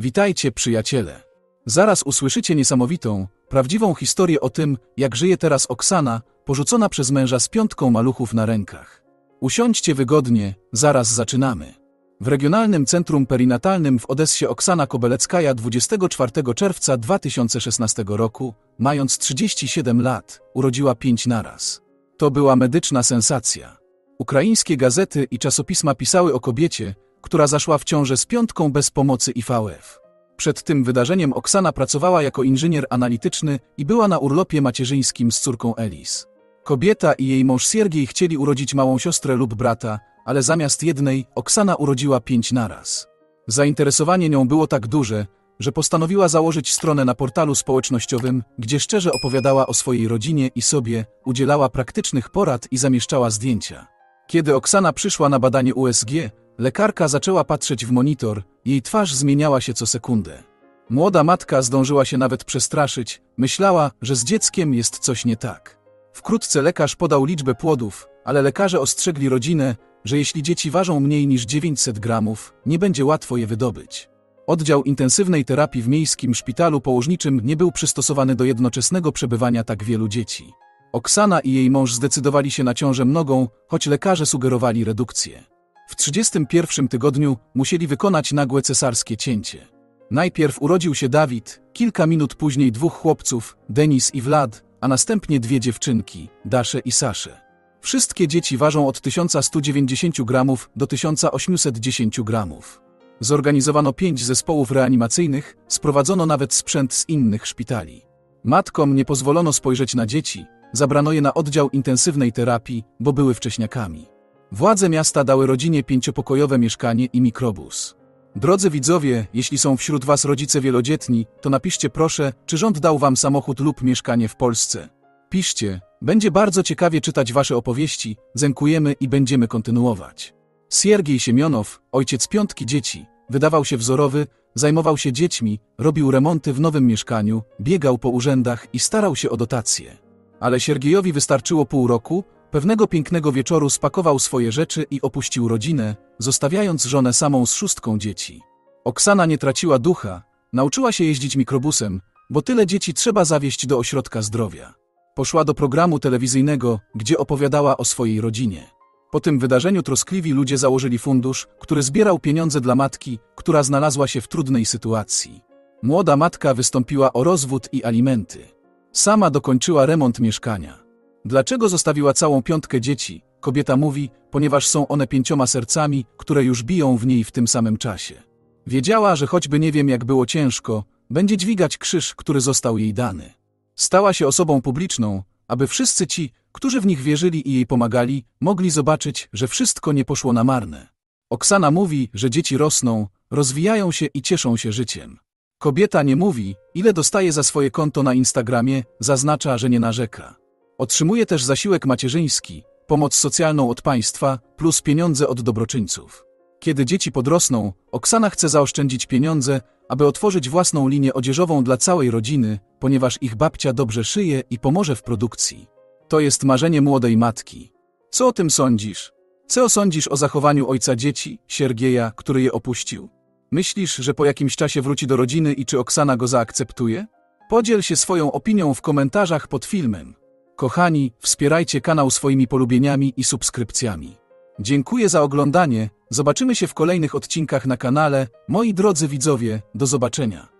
Witajcie, przyjaciele. Zaraz usłyszycie niesamowitą, prawdziwą historię o tym, jak żyje teraz Oksana, porzucona przez męża z piątką maluchów na rękach. Usiądźcie wygodnie, zaraz zaczynamy. W Regionalnym Centrum Perinatalnym w Odessie Oksana Kobeleckaja 24 czerwca 2016 roku, mając 37 lat, urodziła pięć naraz. To była medyczna sensacja. Ukraińskie gazety i czasopisma pisały o kobiecie, która zaszła w ciążę z piątką bez pomocy IVF. Przed tym wydarzeniem Oksana pracowała jako inżynier analityczny i była na urlopie macierzyńskim z córką Elis. Kobieta i jej mąż Siergiej chcieli urodzić małą siostrę lub brata, ale zamiast jednej Oksana urodziła pięć naraz. Zainteresowanie nią było tak duże, że postanowiła założyć stronę na portalu społecznościowym, gdzie szczerze opowiadała o swojej rodzinie i sobie, udzielała praktycznych porad i zamieszczała zdjęcia. Kiedy Oksana przyszła na badanie USG, lekarka zaczęła patrzeć w monitor, jej twarz zmieniała się co sekundę. Młoda matka zdążyła się nawet przestraszyć, myślała, że z dzieckiem jest coś nie tak. Wkrótce lekarz podał liczbę płodów, ale lekarze ostrzegli rodzinę, że jeśli dzieci ważą mniej niż 900 gramów, nie będzie łatwo je wydobyć. Oddział intensywnej terapii w miejskim szpitalu położniczym nie był przystosowany do jednoczesnego przebywania tak wielu dzieci. Oksana i jej mąż zdecydowali się na ciążę mnogą, choć lekarze sugerowali redukcję. W 31 tygodniu musieli wykonać nagłe cesarskie cięcie. Najpierw urodził się Dawid, kilka minut później dwóch chłopców, Denis i Vlad, a następnie dwie dziewczynki, Dasze i Sasze. Wszystkie dzieci ważą od 1190 gramów do 1810 gramów. Zorganizowano pięć zespołów reanimacyjnych, sprowadzono nawet sprzęt z innych szpitali. Matkom nie pozwolono spojrzeć na dzieci, zabrano je na oddział intensywnej terapii, bo były wcześniakami. Władze miasta dały rodzinie pięciopokojowe mieszkanie i mikrobus. Drodzy widzowie, jeśli są wśród Was rodzice wielodzietni, to napiszcie proszę, czy rząd dał Wam samochód lub mieszkanie w Polsce. Piszcie, będzie bardzo ciekawie czytać Wasze opowieści, zękujemy i będziemy kontynuować. Siergiej Siemionow, ojciec piątki dzieci, wydawał się wzorowy, zajmował się dziećmi, robił remonty w nowym mieszkaniu, biegał po urzędach i starał się o dotacje. Ale Siergiejowi wystarczyło pół roku, pewnego pięknego wieczoru spakował swoje rzeczy i opuścił rodzinę, zostawiając żonę samą z szóstką dzieci. Oksana nie traciła ducha, nauczyła się jeździć mikrobusem, bo tyle dzieci trzeba zawieźć do ośrodka zdrowia. Poszła do programu telewizyjnego, gdzie opowiadała o swojej rodzinie. Po tym wydarzeniu troskliwi ludzie założyli fundusz, który zbierał pieniądze dla matki, która znalazła się w trudnej sytuacji. Młoda matka wystąpiła o rozwód i alimenty. Sama dokończyła remont mieszkania. Dlaczego zostawiła całą piątkę dzieci? Kobieta mówi, ponieważ są one pięcioma sercami, które już biją w niej w tym samym czasie. Wiedziała, że choćby nie wiem jak było ciężko, będzie dźwigać krzyż, który został jej dany. Stała się osobą publiczną, aby wszyscy ci, którzy w nich wierzyli i jej pomagali, mogli zobaczyć, że wszystko nie poszło na marne. Oksana mówi, że dzieci rosną, rozwijają się i cieszą się życiem. Kobieta nie mówi, ile dostaje za swoje konto na Instagramie, zaznacza, że nie narzeka. Otrzymuje też zasiłek macierzyński, pomoc socjalną od państwa, plus pieniądze od dobroczyńców. Kiedy dzieci podrosną, Oksana chce zaoszczędzić pieniądze, aby otworzyć własną linię odzieżową dla całej rodziny, ponieważ ich babcia dobrze szyje i pomoże w produkcji. To jest marzenie młodej matki. Co o tym sądzisz? Co sądzisz o zachowaniu ojca dzieci, Siergieja, który je opuścił? Myślisz, że po jakimś czasie wróci do rodziny i czy Oksana go zaakceptuje? Podziel się swoją opinią w komentarzach pod filmem. Kochani, wspierajcie kanał swoimi polubieniami i subskrypcjami. Dziękuję za oglądanie, zobaczymy się w kolejnych odcinkach na kanale. Moi drodzy widzowie, do zobaczenia.